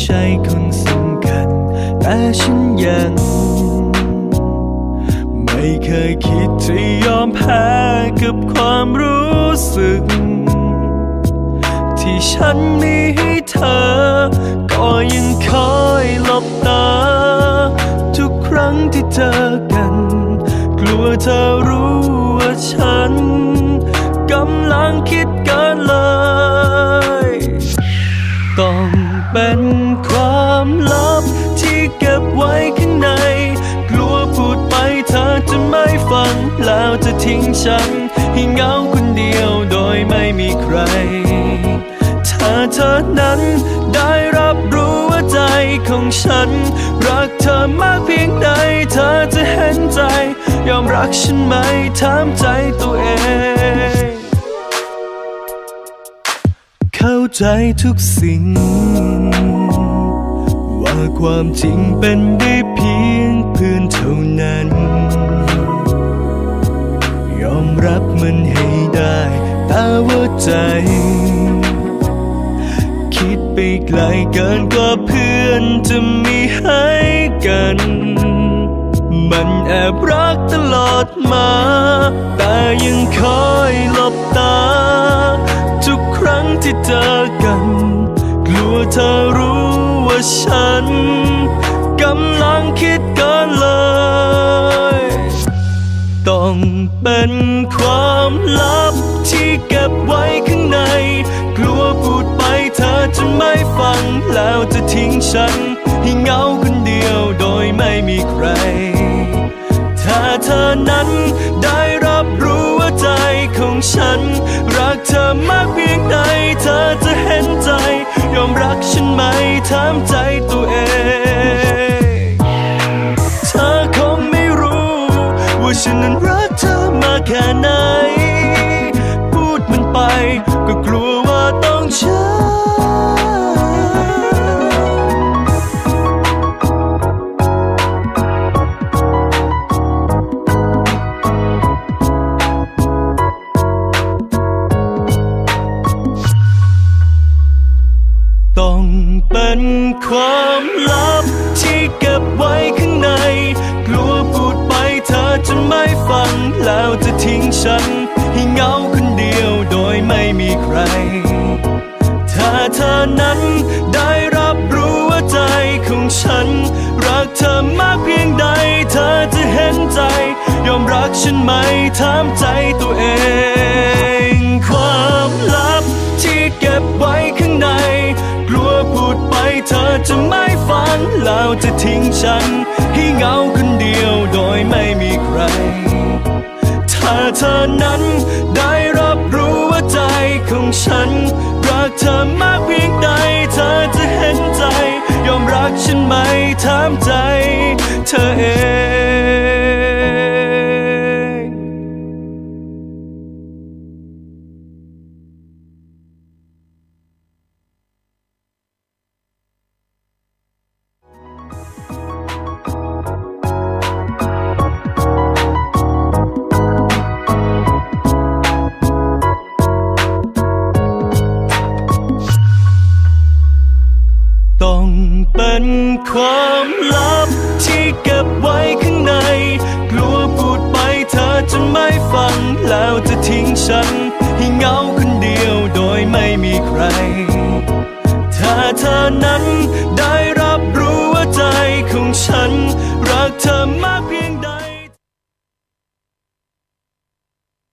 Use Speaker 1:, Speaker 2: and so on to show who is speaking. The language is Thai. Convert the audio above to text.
Speaker 1: ใช่คนสำคัญ แต่ฉันยัง ไม่เคยคิดจะยอมแพ้กับความรู้สึก ที่ฉันมีให้เธอ ก็ยังคอยหลบตา ทุกครั้งที่เจอ ทิ้งฉัน ให้เหงาคนเดียวโดยไม่มีใคร ถ้าเธอนั้นได้รับรู้ว่าใจของฉัน รักเธอมากเพียงใดเธอจะเห็นใจ ยอมรักฉันไหมถามใจตัวเอง เข้าใจทุกสิ่ง ว่าความจริงเป็นได้เพียงเพื่อนเท่านั้น รับมันให้ได้แต่ว่าใจ คิดไปไกลเกินกว่าเพื่อนจะมีให้กัน มันแอบรักตลอดมา แต่ยังคอยหลบตา ทุกครั้งที่เจอกัน กลัวเธอรู้ว่าฉันกำลังคิดกัน ต้องเป็นความลับที่เก็บไว้ข้างใน กลัวพูดไปเธอจะไม่ฟัง แล้วจะทิ้งฉัน ให้เหงาคนเดียวโดยไม่มีใคร ถ้าเธอนั้นได้รับรู้ว่าใจของฉัน รักเธอมากเพียงใดเธอจะเห็นใจ ยอมรักฉันไหมถามใจตัว ฉันนั้นรักเธอมากแค่ไหน พูดมันไปก็กลัวว่าต้องเช้ำต้องเป็นความลับที่เก็บไว้ข้างใน กลัวพูดไป อจะไม่ฟังแล้วจะทิ้งฉัน ให้เหงาคนเดียวโดยไม่มีใคร ถ้าเธอนั้นได้รับรู้ว่าใจของฉัน รักเธอมากเพียงใด เธอจะเห็นใจ ยอมรักฉันไหมถามใจตัวเอง ความลับที่เก็บไว้ เธอจะไม่ฟังแล้วจะทิ้งฉัน ให้เหงาคนเดียวโดยไม่มีใคร ถ้าเธอนั้นได้รับรู้ว่าใจของฉัน รักเธอมากเพียงใด เธอจะเห็นใจ ยอมรักฉันไหมถามใจ เธอเองต้อง ความลับที่เก็บไว้ข้างใน กลัวพูดไปเธอจะไม่ฟัง แล้วจะทิ้งฉัน ให้เหงาคนเดียวโดยไม่มีใคร ถ้าเธอนั้นได้รับรู้ว่าใจของฉัน รักเธอมากเพียงใด